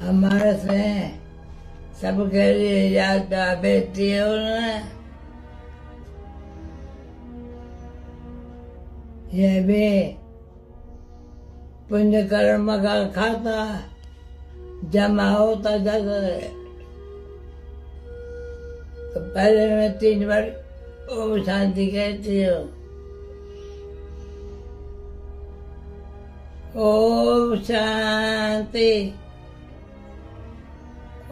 हमारे से सबके लिए यात्रा भेजती है उन्होंने। यह भी पुण्य कर्म का खाता जमा होता है तो पहले मैं तीन बार ओम शांति कहती हूँ। ओम शांति।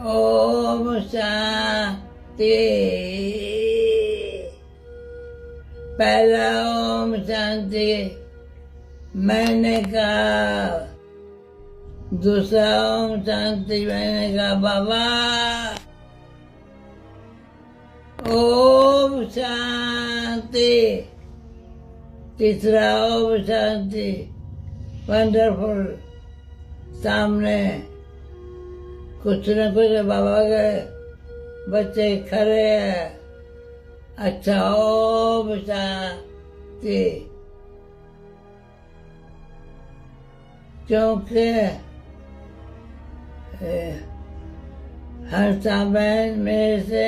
ओम शांति। पहला ओम शांति, मैंने कहा। दूसरा ओम शांति, मैंने कहा, बाबा। ओम शांति। तीसरा ओम शांति। वंडरफुल सामने कुछ न कुछ बाबा के बच्चे खड़े हैं। अच्छा ओम शांति क्योंकि हर समय मेरे से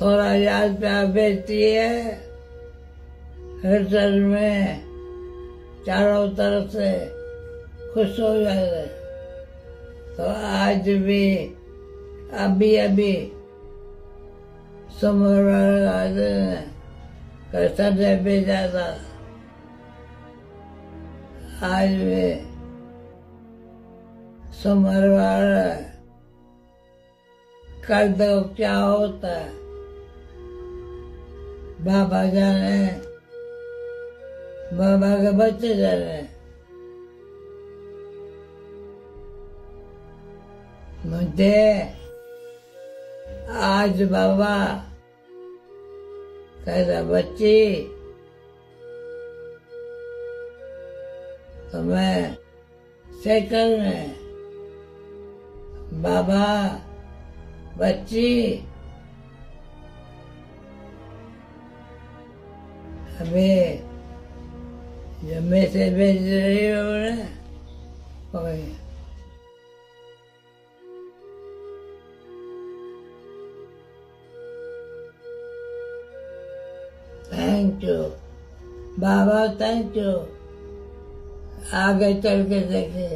थोड़ा याद प्यार बेचती है। हृदय में चारों तरफ़ से खुश हो जाते तो आज भी, अभी अभी सदे भेजा था आज भी सोमवार कर दो, क्या होता है? बाबा जाने बाबा के बच्चे जाने मुझे आज बाबा कहता बच्ची तो मैं साइकिल में बाबा बच्ची, हमें जो मैसेज भेज रही हो ना थैंक यू बाबा थैंक यू आगे चल के देखे